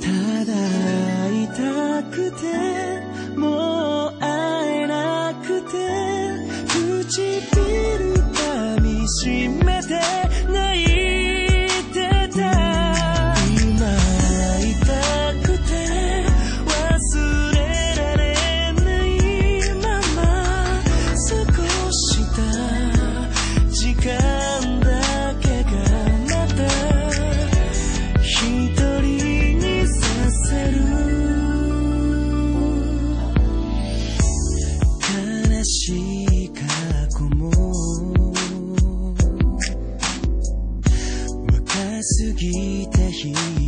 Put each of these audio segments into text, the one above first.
ただ会いたくてもう会えなくて口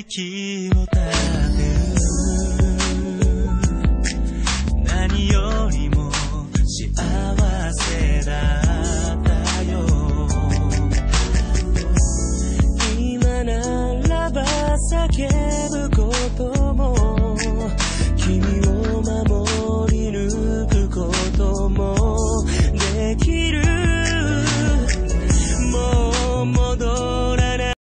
息を立て